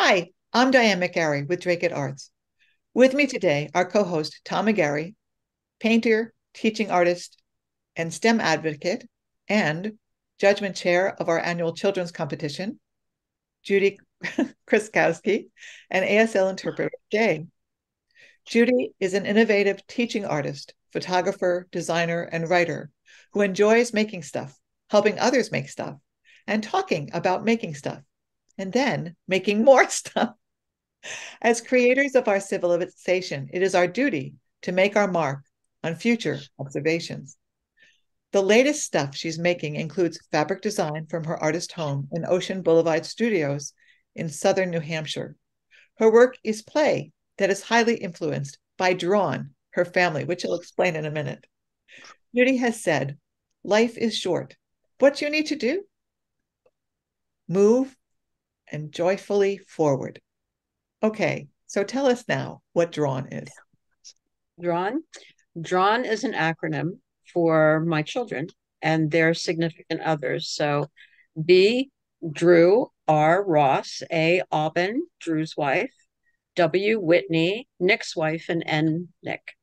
Hi, I'm Diane McGarry with Dracut Arts. With me today, our co host, Tom McGarry, painter, teaching artist, and STEM advocate, and judgment chair of our annual children's competition, Judy Krassowski, and ASL interpreter, Jay. Judy is an innovative teaching artist, photographer, designer, and writer who enjoys making stuff, helping others make stuff, and talking about making stuff, and then making more stuff. As creators of our civilization, it is our duty to make our mark on future observations. The latest stuff she's making includes fabric design from her artist home in Ocean Boulevard Studios in southern New Hampshire. Her work is play that is highly influenced by Drawn, her family, which I'll explain in a minute. Judy has said, Life is short. What you need to do? Move and joyfully forward. Okay, so tell us now what DRAWN is. DRAWN? DRAWN is an acronym for my children and their significant others. So B, Drew, R, Ross, A, Aubin, Drew's wife, W, Whitney, Nick's wife, and N, Nick.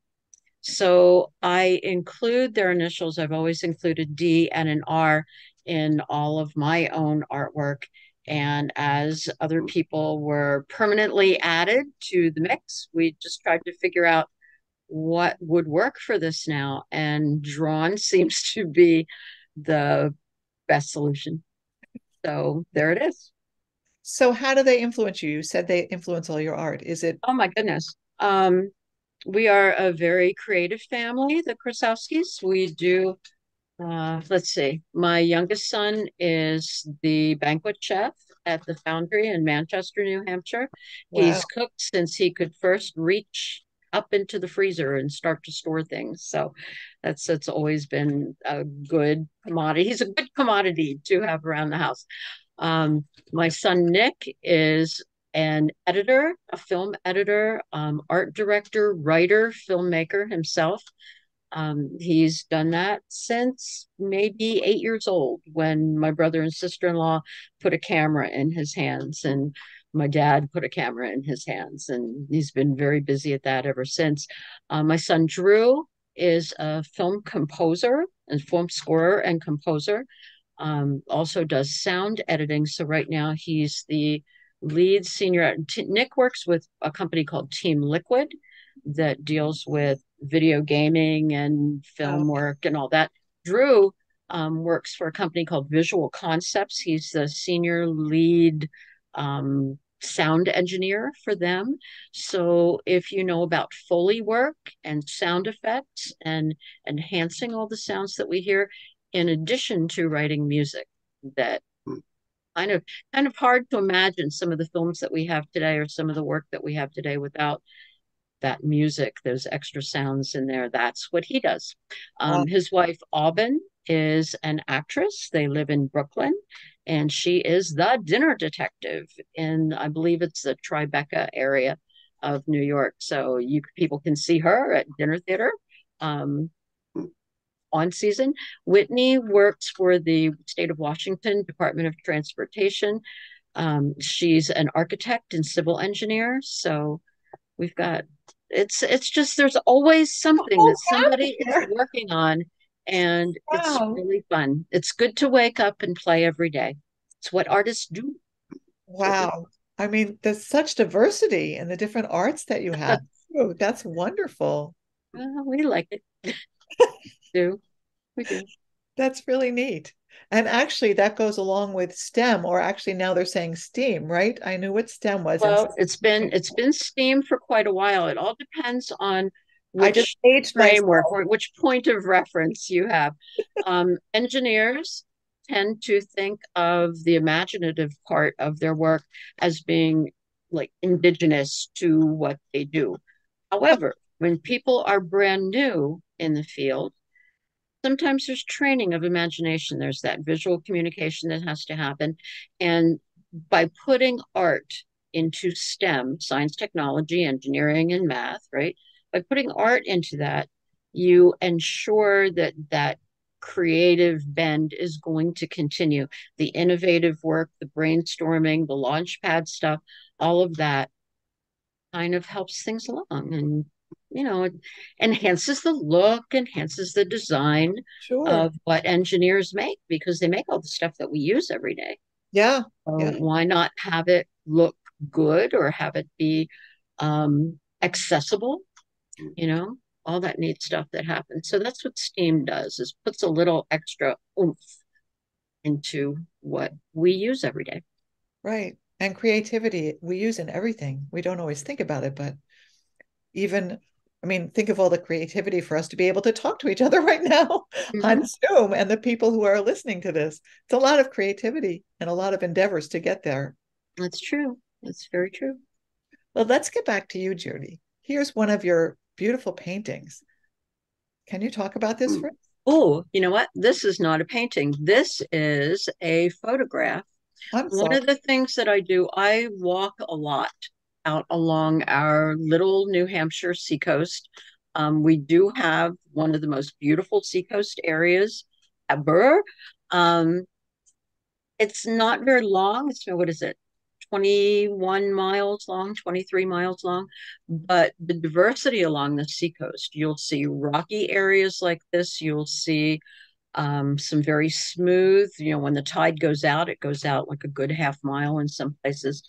So I include their initials. I've always included D and an R in all of my own artwork. And as other people were permanently added to the mix, we just tried to figure out what would work for this now. And drawn seems to be the best solution. So there it is. So how do they influence you? You said they influence all your art. Is it? Oh my goodness. Um, we are a very creative family, the Krassowskis. We do uh, let's see. My youngest son is the banquet chef at the Foundry in Manchester, New Hampshire. Wow. He's cooked since he could first reach up into the freezer and start to store things. So that's that's always been a good commodity. He's a good commodity to have around the house. Um, my son Nick is an editor, a film editor, um, art director, writer, filmmaker himself. Um, he's done that since maybe eight years old when my brother and sister in law put a camera in his hands, and my dad put a camera in his hands, and he's been very busy at that ever since. Uh, my son Drew is a film composer and film scorer and composer. Um, also does sound editing. So right now he's the lead senior. Nick works with a company called Team Liquid that deals with video gaming and film oh. work and all that. Drew um, works for a company called Visual Concepts. He's the senior lead um, sound engineer for them. So if you know about Foley work and sound effects and enhancing all the sounds that we hear, in addition to writing music, that kind of kind of hard to imagine some of the films that we have today or some of the work that we have today without that music, those extra sounds in there. That's what he does. Um, His wife, Aubin, is an actress. They live in Brooklyn, and she is the dinner detective in, I believe it's the Tribeca area of New York. So you people can see her at dinner theater. Um, on season. Whitney works for the state of Washington Department of Transportation. Um, she's an architect and civil engineer. So we've got it's it's just there's always something oh, that somebody is working on and wow. it's really fun. It's good to wake up and play every day. It's what artists do. Wow. I mean there's such diversity in the different arts that you have oh, that's wonderful. We like it. Do. We do. That's really neat and actually, that goes along with STEM, or actually now they're saying STEAM, right? I knew what STEM was. Well, it's been it's been STEAM for quite a while. It all depends on which I just aged framework or which point of reference you have. um, engineers tend to think of the imaginative part of their work as being like indigenous to what they do. However, when people are brand new in the field, sometimes there's training of imagination there's that visual communication that has to happen and by putting art into stem science technology engineering and math right by putting art into that you ensure that that creative bend is going to continue. The innovative work, the brainstorming, the launchpad stuff, all of that kind of helps things along and you know it enhances the look enhances the design Sure. of what engineers make because they make all the stuff that we use every day Yeah. so Yeah. why not have it look good or have it be um, accessible you know all that neat stuff that happens so that's what steam does is puts a little extra oomph into what we use every day Right. And creativity we use in everything. We don't always think about it, but even, I mean, think of all the creativity for us to be able to talk to each other right now on Mhm. Zoom and the people who are listening to this. It's a lot of creativity and a lot of endeavors to get there. that's true that's very true Well, let's get back to you, Judy. Here's one of your beautiful paintings. Can you talk about this for us? Oh, you know what? This is not a painting. This is a photograph. I'm One sorry. of the things that I do, I walk a lot out along our little New Hampshire seacoast. Um, we do have one of the most beautiful seacoast areas ever. Um, it's not very long. It's what is it? 21 miles long, 23 miles long. But the diversity along the seacoast, you'll see rocky areas like this. You'll see um, some very smooth, you know, when the tide goes out, it goes out like a good half mile in some places.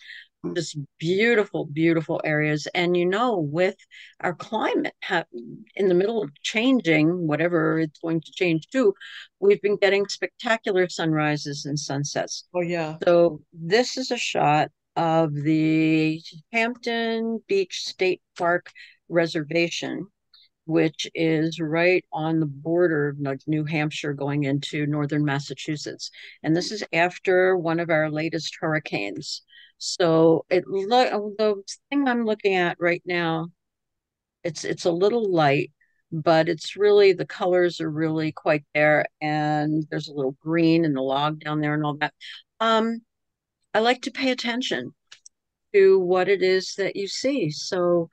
Just beautiful, beautiful areas. And you know, with our climate ha- in the middle of changing, whatever it's going to change to, we've been getting spectacular sunrises and sunsets. Oh, yeah. So this is a shot of the Hampton Beach State Park Reservation, which is right on the border of like New Hampshire going into northern Massachusetts. And this is after one of our latest hurricanes. So it lo- the thing I'm looking at right now, it's it's a little light, but it's really the colors are really quite there, and there's a little green in the log down there and all that. Um, I like to pay attention to what it is that you see. So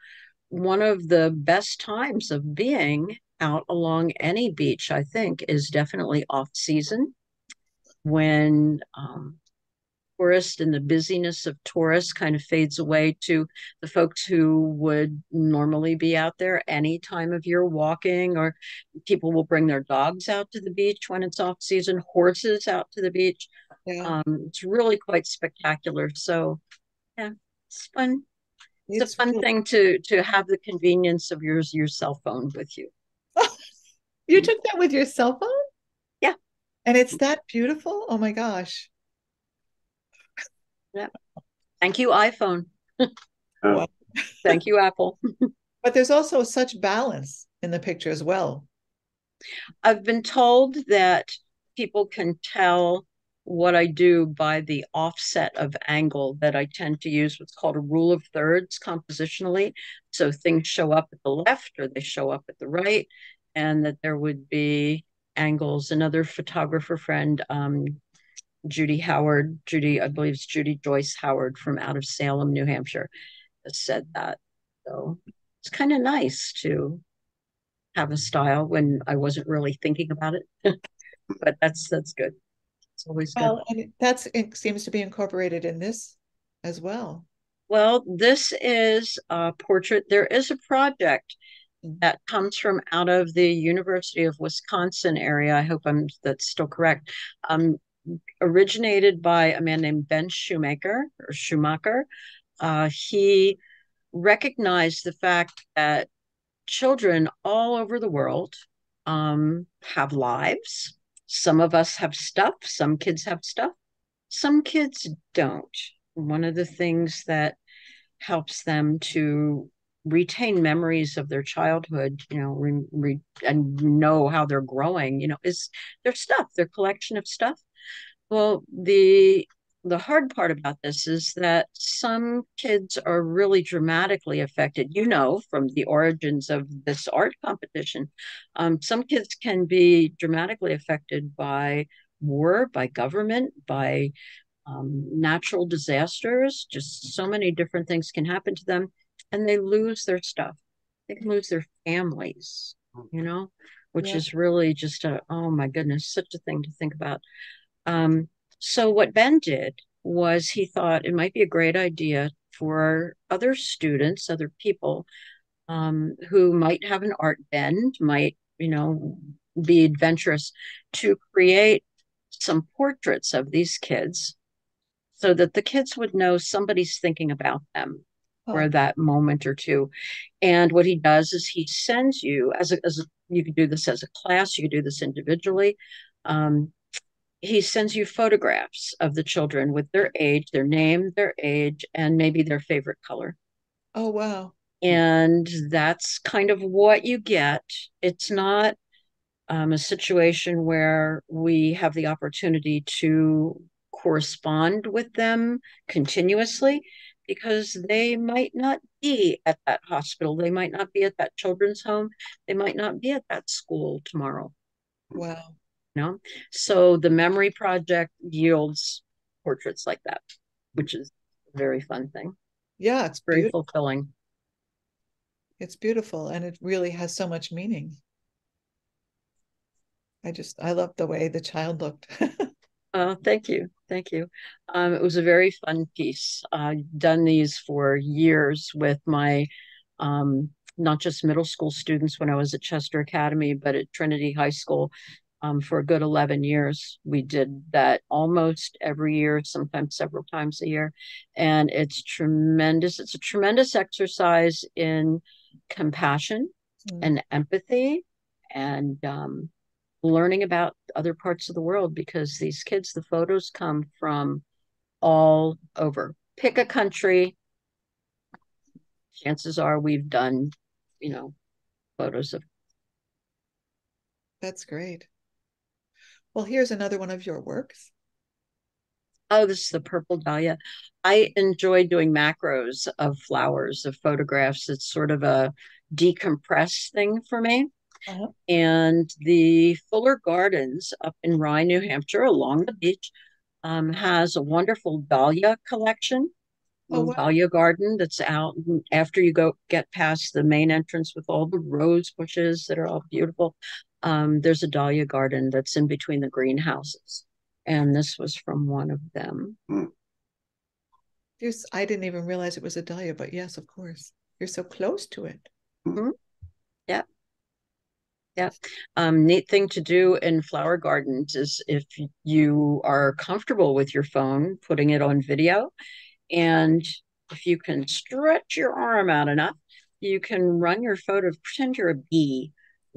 one of the best times of being out along any beach, I think, is definitely off season when um, tourist and the busyness of tourists kind of fades away to the folks who would normally be out there any time of year walking, or people will bring their dogs out to the beach when it's off season, horses out to the beach. Yeah. Um, it's really quite spectacular. So, yeah, it's fun. It's, It's a fun really- thing to to have the convenience of yours your cell phone with you. You took that with your cell phone? Yeah. And it's that beautiful? Oh my gosh. Thank you, iPhone. Wow. Thank you, Apple. But there's also such balance in the picture as well. I've been told that people can tell what I do by the offset of angle that I tend to use what's called a rule of thirds compositionally. So things show up at the left or they show up at the right, and that there would be angles. Another photographer friend, um, Judy Howard, Judy, I believe it's Judy Joyce Howard from out of Salem, New Hampshire, said that. So it's kind of nice to have a style when I wasn't really thinking about it. but that's that's good. It's always good. Well, and it- that's it seems to be incorporated in this as well. Well, this is a portrait. There is a project that comes from out of the University of Wisconsin area. I hope I'm that's still correct. Um, originated by a man named Ben Shoemaker or Schumacher. Uh, he recognized the fact that children all over the world um, have lives. Some of us have stuff. Some kids have stuff. Some kids don't. One of the things that helps them to retain memories of their childhood, you know, re, re, and know how they're growing, you know, is their stuff, their collection of stuff. Well, the the hard part about this is that some kids are really dramatically affected. You know, from the origins of this art competition, um, some kids can be dramatically affected by war, by government, by um, natural disasters. Just so many different things can happen to them, and they lose their stuff. They can lose their families. You know, which Yeah. is really just a, oh my goodness, such a thing to think about. Um, so what Ben did was he thought it might be a great idea for other students, other people um, who might have an art bend, might, you know, be adventurous to create some portraits of these kids so that the kids would know somebody's thinking about them for Oh, that moment or two. And what he does is he sends you as a, as a, you can do this as a class, you could do this individually. Um, he sends you photographs of the children with their age, their name, their age, and maybe their favorite color. oh wow. And that's kind of what you get. It's not um, a situation where we have the opportunity to correspond with them continuously because they might not be at that hospital. They might not be at that children's home. They might not be at that school tomorrow. Wow. You know? So the memory project yields portraits like that, which is a very fun thing. Yeah, it's Very beautiful. fulfilling. It's beautiful and it really has so much meaning. I just I love the way the child looked. Oh, thank you. Thank you. Um, it was a very fun piece. I've done these for years with my um, not just middle school students when I was at Chester Academy, but at Trinity High School um, for a good 11 years. We did that almost every year, sometimes several times a year. And it's tremendous. It's a tremendous exercise in compassion Mm. and empathy and um, learning about other parts of the world because these kids, the photos come from all over. Pick a country. Chances are we've done, you know, photos of. That's great. Well, here's another one of your works. Oh, this is the purple dahlia. I enjoy doing macros of flowers, of photographs. It's sort of a decompress thing for me. Uh-huh. And the Fuller Gardens up in Rye, New Hampshire, along the beach, um, has a wonderful dahlia collection. Oh, wow. dahlia garden that's out after you go get past the main entrance with all the rose bushes that are all beautiful. Um, there's a dahlia garden that's in between the greenhouses, and this was from one of them. There's, I didn't even realize it was a dahlia, but yes, of course. You're so close to it. Um, neat thing to do in flower gardens is if you are comfortable with your phone, putting it on video, and if you can stretch your arm out enough, you can run your photo, pretend you're a bee,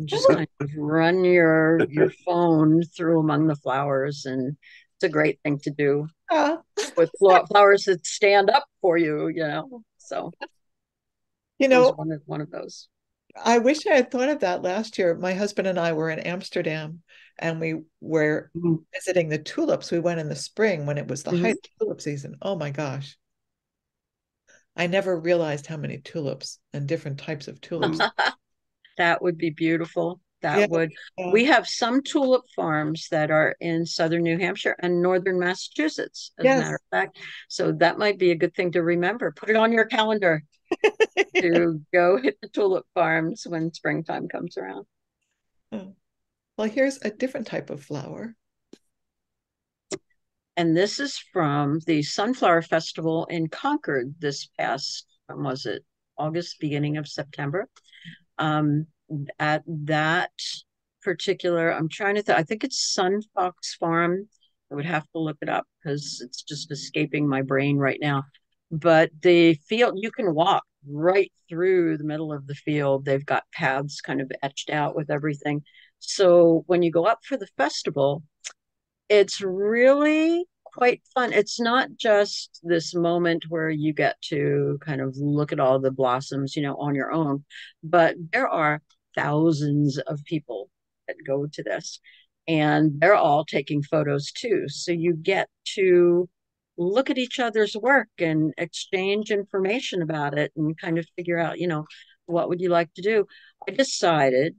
just kind of run your your phone through among the flowers, and it's a great thing to do Ah, with flowers that stand up for you, you know. So you know, one of one of those. I wish I had thought of that last year. My husband and I were in Amsterdam and we were Mhm. visiting the tulips. We went in the spring when it was the Mhm. height of tulip season. Oh my gosh. I never realized how many tulips and different types of tulips. That would be beautiful. That Yeah, would. We have some tulip farms that are in southern New Hampshire and northern Massachusetts, as a matter of fact. So that might be a good thing to remember. Put it on your calendar to go hit the tulip farms when springtime comes around. Oh. Well, here's a different type of flower. And this is from the Sunflower Festival in Concord this past, was it? August, beginning of September. Um, at that particular, I'm trying to think, I think it's Sun Fox Farm. I would have to look it up because it's just escaping my brain right now. But the field, you can walk right through the middle of the field. They've got paths kind of etched out with everything. So when you go up for the festival, it's really quite fun. It's not just this moment where you get to kind of look at all the blossoms, you know, on your own, but there are thousands of people that go to this and they're all taking photos too. So you get to look at each other's work and exchange information about it and kind of figure out, you know, what would you like to do? I decided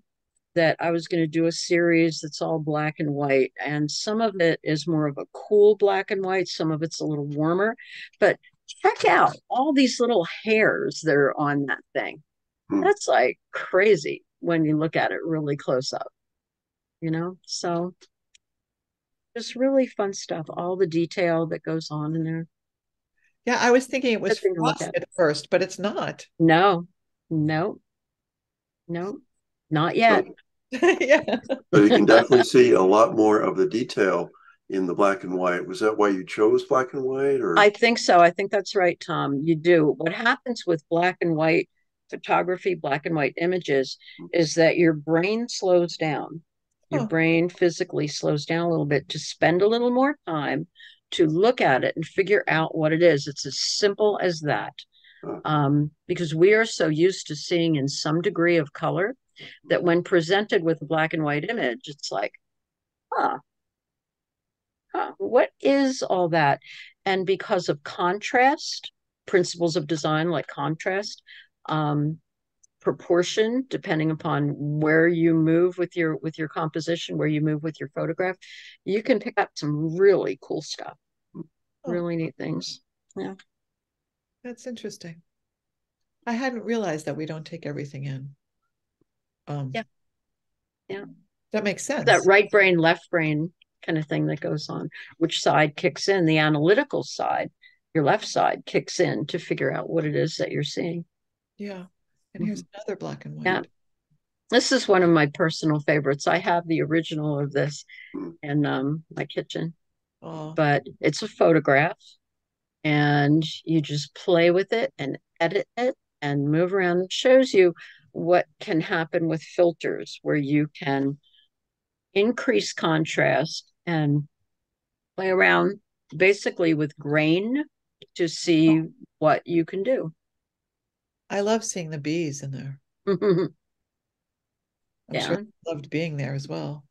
that I was going to do a series that's all black and white. And some of it is more of a cool black and white, some of it's a little warmer. But check out all these little hairs that are on that thing. Hmm. That's like crazy when you look at it really close up. you know? So just really fun stuff, all the detail that goes on in there. Yeah, I was thinking it was frosted at first, but it's not. No, no, no, not yet. yeah. But you can definitely see a lot more of the detail in the black and white. Was that why you chose black and white or I think so. I think that's right, Tom. You do. What happens with black and white photography, black and white images, is that your brain slows down. Your brain physically slows down a little bit to spend a little more time to look at it and figure out what it is. It's as simple as that. Um, because we are so used to seeing in some degree of color that when presented with a black and white image, it's like, huh, huh, what is all that? And because of contrast, principles of design like contrast, um, proportion, depending upon where you move with your with your composition, where you move with your photograph, you can pick up some really cool stuff. Oh. Really neat things. Yeah. That's interesting. I hadn't realized that we don't take everything in. Um, yeah. Yeah. That makes sense. That right brain, left brain kind of thing that goes on. Which side kicks in? The analytical side, your left side kicks in to figure out what it is that you're seeing. Yeah. And here's mm-hmm. another black and white. Yeah. This is one of my personal favorites. I have the original of this in um, my kitchen, oh. but it's a photograph, and you just play with it and edit it and move around. It shows you what can happen with filters, where you can increase contrast and play around basically with grain to see oh. what you can do. I love seeing the bees in there. I'm yeah. sure loved being there as well.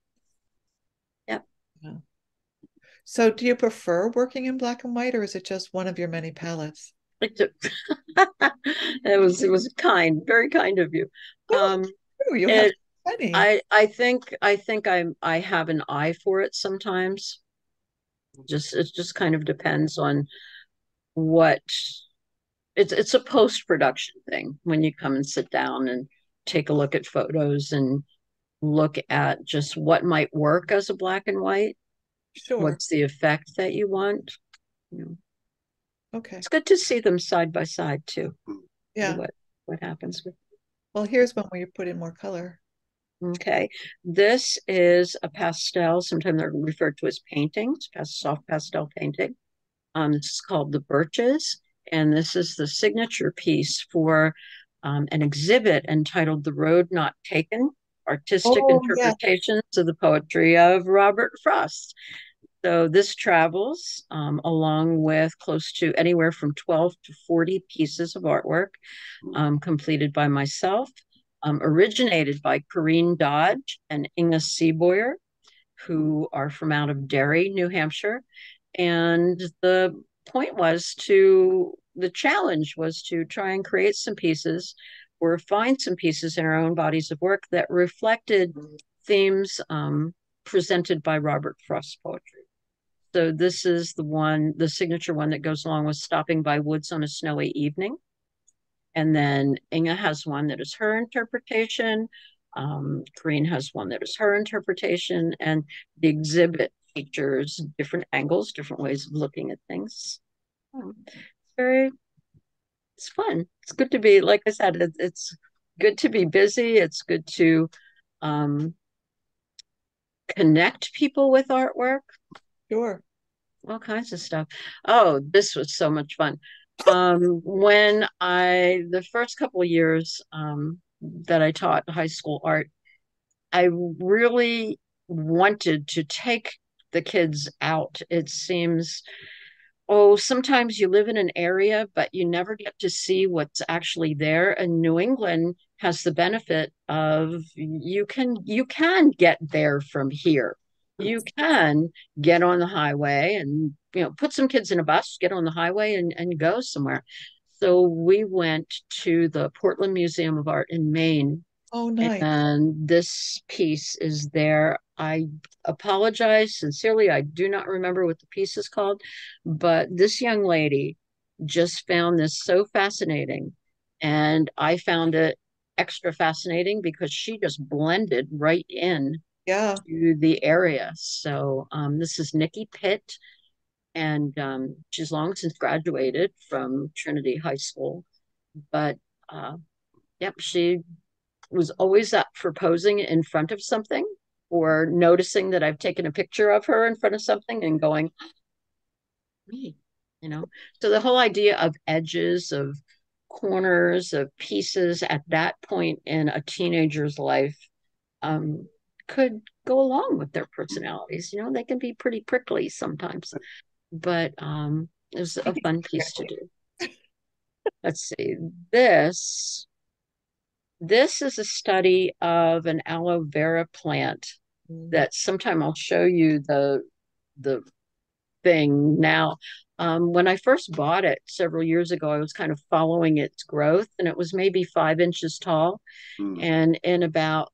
Yep. Yeah. So do you prefer working in black and white or is it just one of your many palettes? it was it was kind, very kind of you. Oh, um you have many. I I think I think I'm I have an eye for it sometimes. Just it just kind of depends on what it's it's a post production thing when you come and sit down and take a look at photos and look at just what might work as a black and white. Sure. What's the effect that you want? You know. Okay. It's good to see them side by side too. Yeah. What what happens with well here's one where you put in more color. Okay. This is a pastel. Sometimes they're referred to as paintings, soft pastel painting. Um, this is called the Birches and this is the signature piece for um, an exhibit entitled The Road Not Taken Artistic oh, Interpretations yeah. of the Poetry of Robert Frost. So this travels um, along with close to anywhere from 12 to 40 pieces of artwork um, completed by myself, um, originated by Corrine Dodge and Inga Seeboyer, who are from out of Derry, New Hampshire. And the point was to the challenge was to try and create some pieces or find some pieces in our own bodies of work that reflected themes um, presented by Robert Frost's poetry. So this is the one, the signature one that goes along with stopping by woods on a snowy evening. And then Inga has one that is her interpretation. Um, Corrine has one that is her interpretation. And the exhibit features different angles, different ways of looking at things. Um, it's very, it's fun. It's good to be, like I said, it, it's good to be busy. It's good to um, connect people with artwork. Sure. All kinds of stuff. Oh, this was so much fun. Um, when I, the first couple of years um, that I taught high school art, I really wanted to take the kids out. It seems, oh, sometimes you live in an area, but you never get to see what's actually there. And New England has the benefit of you can you can get there from here. You can get on the highway and you know put some kids in a bus, get on the highway and, and go somewhere. So we went to the Portland Museum of Art in Maine. Oh, nice. And this piece is there I apologize sincerely. I do not remember what the piece is called, but this young lady just found this so fascinating. And I found it extra fascinating because she just blended right in Yeah. to the area. So um, this is Nikki Pitt, and um, she's long since graduated from Trinity High School. But uh, yep, she was always up for posing in front of something or noticing that I've taken a picture of her in front of something and going, me, you know. So the whole idea of edges, of corners, of pieces at that point in a teenager's life um, could go along with their personalities. You know, they can be pretty prickly sometimes, but um, it was a fun piece to do. Let's see. This this is a study of an aloe vera plant that sometime I'll show you the the thing now. Um, when I first bought it several years ago, I was kind of following its growth, and it was maybe five inches tall. Mm. And in about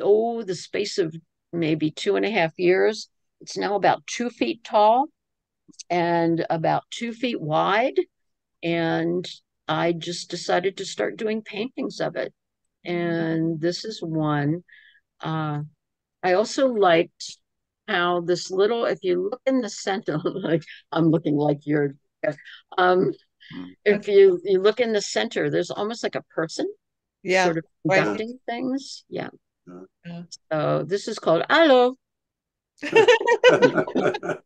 oh, the space of maybe two and a half years, it's now about two feet tall and about two feet wide. And I just decided to start doing paintings of it. And this is one. Uh, I also liked how this little, if you look in the center, like I'm looking like you're, um, if you you look in the center, there's almost like a person, Yeah. sort of right. conducting things. Yeah. Yeah. So this is called Aloe.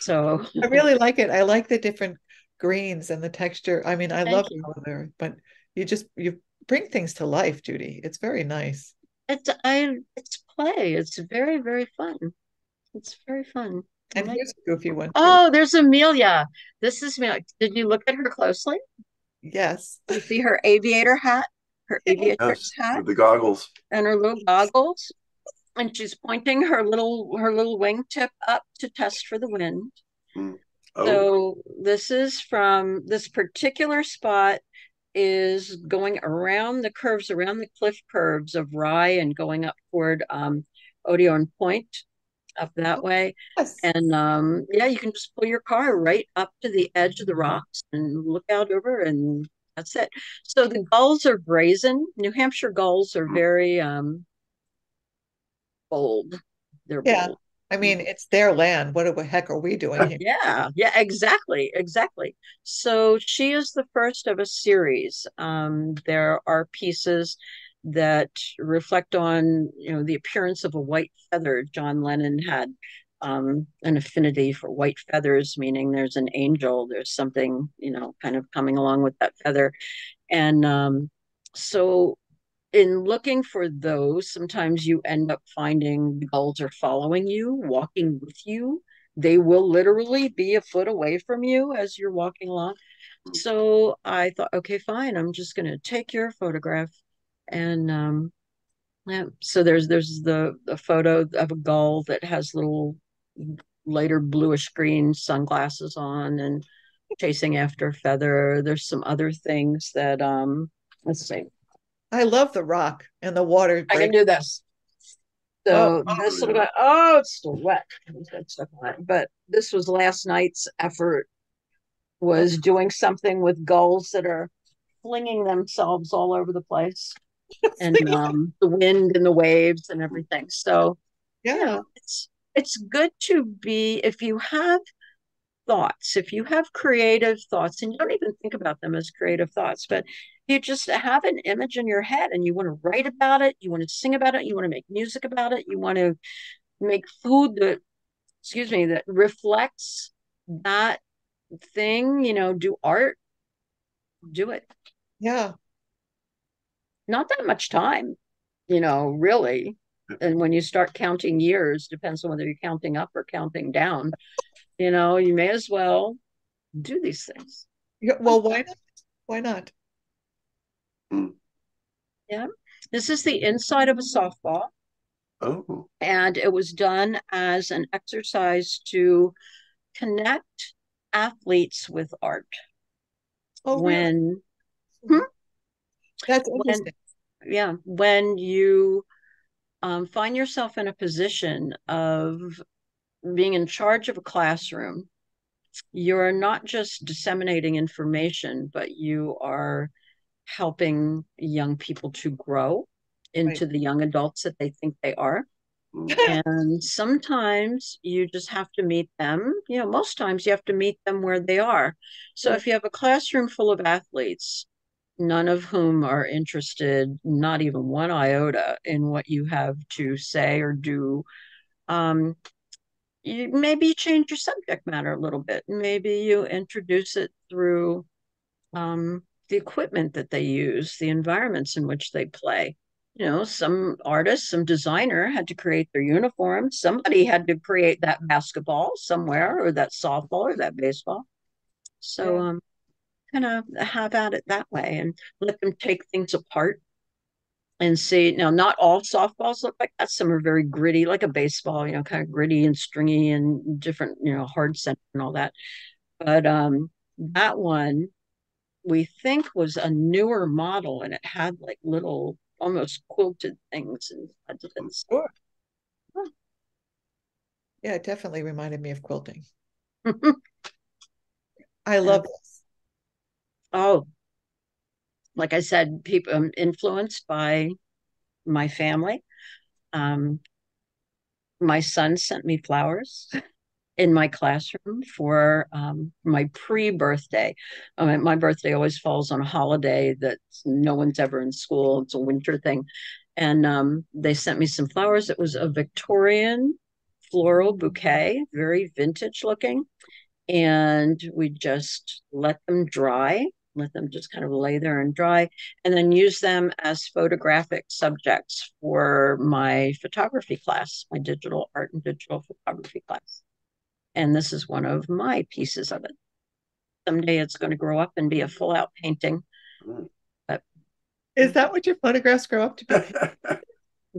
So I really like it. I like the different greens and the texture. I mean, I Thank love you. aloe vera, but you just you bring things to life, Judy. It's very nice. it's I it's play. It's very very fun. It's very fun. And like- here's a goofy one. too. Oh, there's Amelia. This is Amelia. Did you look at her closely? Yes. You see her aviator hat, her aviatrix yes, hat, with the goggles. and her little goggles, and she's pointing her little her little wingtip up to test for the wind. Oh, So this is from this particular spot is going around the curves, around the cliff curves of Rye and going up toward um Odiorne Point up that way. Yes. And um yeah, you can just pull your car right up to the edge of the rocks and look out over and that's it. So the gulls are brazen. New Hampshire gulls are very um bold. They're Yeah. bold. I mean, it's their land. What the heck are we doing here? Yeah, yeah, exactly, exactly. So she is the first of a series. Um, there are pieces that reflect on, you know, the appearance of a white feather. John Lennon had um, an affinity for white feathers, meaning there's an angel, there's something, you know, kind of coming along with that feather. And um, so in looking for those, sometimes you end up finding the gulls are following you, walking with you. They will literally be a foot away from you as you're walking along. So I thought, okay, fine, I'm just going to take your photograph. And um, yeah, so there's there's the, the photo of a gull that has little lighter bluish green sunglasses on and chasing after a feather. There's some other things that um, let's see. I love the rock and the water. I can do this. So Oh, this oh, will oh, it's still wet. It's stuff on it. But this was last night's effort was doing something with gulls that are flinging themselves all over the place and um, the wind and the waves and everything. So Yeah. yeah, it's it's good to be if you have thoughts, if you have creative thoughts, and you don't even think about them as creative thoughts, but you just have an image in your head and you want to write about it, you want to sing about it, you want to make music about it, you want to make food that, excuse me, that reflects that thing, you know, do art, do it. Yeah. Not that much time, you know, really. And when you start counting years, depends on whether you're counting up or counting down, you know, you may as well do these things. Yeah, Well, why not? Why not? Yeah, this is the inside of a softball, oh, and it was done as an exercise to connect athletes with art. Oh, really? when, hmm? Hmm? That's when- interesting. yeah, when you um, find yourself in a position of being in charge of a classroom, you're not just disseminating information, but you are helping young people to grow into the young adults that they think they are. And sometimes you just have to meet them. You know, most times you have to meet them where they are. So if you have a classroom full of athletes, none of whom are interested, not even one iota, in what you have to say or do, um, you maybe change your subject matter a little bit. Maybe you introduce it through um, the equipment that they use, the environments in which they play. You know, some artist, some designer had to create their uniform. Somebody had to create that basketball somewhere, or that softball, or that baseball. So, um, kind of have at it that way and let them take things apart and see. Now, not all softballs look like that. Some are very gritty, like a baseball, you know, kind of gritty and stringy and different, you know, hard center and all that. But um, that one we think was a newer model and it had like little almost quilted things and Sure. Yeah, it definitely reminded me of quilting. I love this. Oh like i said people i'm influenced by my family um my son sent me flowers in my classroom for um, my pre-birthday. Um, my birthday always falls on a holiday that no one's ever in school. It's a winter thing, and um, they sent me some flowers. It was a Victorian floral bouquet, very vintage looking, and we just let them dry. Let them just kind of lay there and dry, and then use them as photographic subjects for my photography class, my digital art and digital photography class and this is one of my pieces of it. Someday it's going to grow up and be a full out painting. Mm. But is that what your photographs grow up to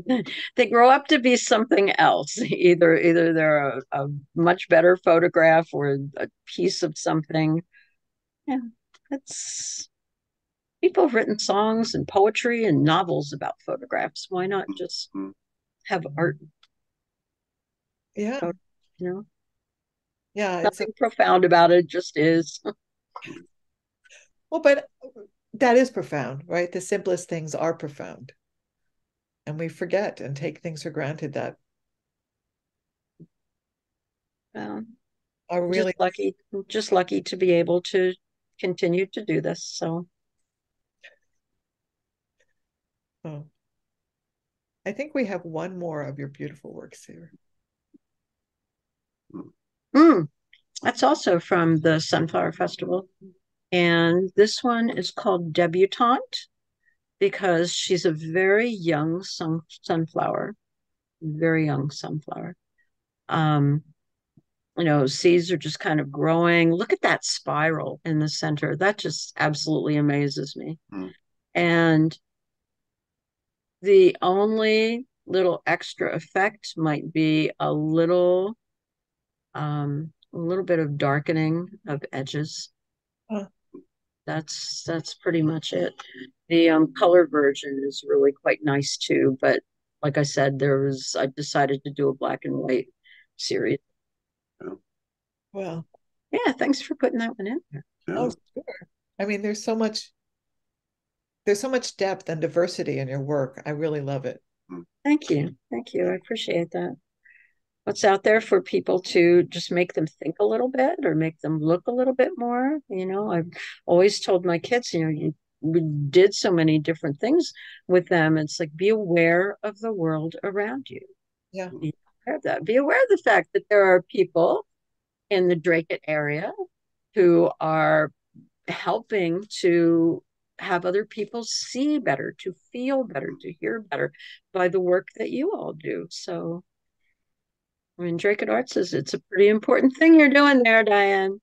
be? they grow up to be something else. Either either they're a, a, much better photograph or a piece of something. Yeah, it's people have written songs and poetry and novels about photographs. Why not just mm-hmm. have art? Yeah, you know yeah nothing a, profound about it just is well but that is profound right the simplest things are profound and we forget and take things for granted that well, are really just lucky just lucky to be able to continue to do this so oh i think we have one more of your beautiful works here Mm, that's also from the Sunflower Festival. And this one is called Debutante because she's a very young sun- sunflower, very young sunflower. Um, you know, seeds are just kind of growing. Look at that spiral in the center. That just absolutely amazes me. Mm. And the only little extra effect might be a little um, a little bit of darkening of edges. Huh. That's that's pretty much it. The um, color version is really quite nice too, but like I said, there was I decided to do a black and white series. Well, yeah, thanks for putting that one in there. Yeah. Oh, sure. I mean, there's so much there's so much depth and diversity in your work. I really love it. Mm. Thank you. Thank you. I appreciate that what's out there for people to just make them think a little bit or make them look a little bit more. You know, I've always told my kids, you know, you we did so many different things with them. It's like be aware of the world around you. Yeah. Be aware of that. Be aware of the fact that there are people in the Dracut area who are helping to have other people see better, to feel better, to hear better by the work that you all do. So I mean, Dracut Arts is it's a pretty important thing you're doing there, Diane.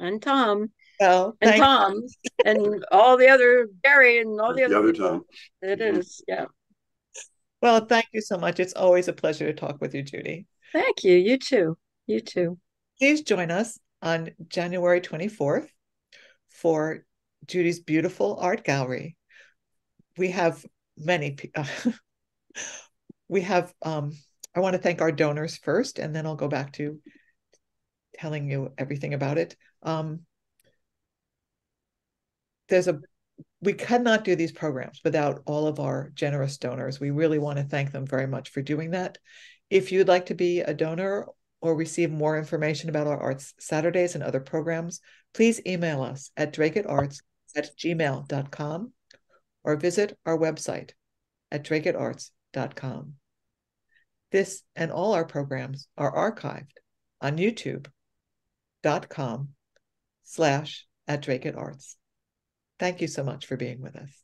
And Tom. Well, and Tom and all the other Gary and all the, the other, other people. Tom. It is, yeah. Well, thank you so much. It's always a pleasure to talk with you, Judy. Thank you. You too. You too. Please join us on January 24th for Judy's beautiful art gallery. We have many uh, we have um I want to thank our donors first, and then I'll go back to telling you everything about it. Um, there's a we cannot do these programs without all of our generous donors. We really want to thank them very much for doing that. If you'd like to be a donor or receive more information about our Arts Saturdays and other programs, please email us at dracutarts at gmail.com or visit our website at dracutarts.com. This and all our programs are archived on youtube.com slash at Dracut Arts. Thank you so much for being with us.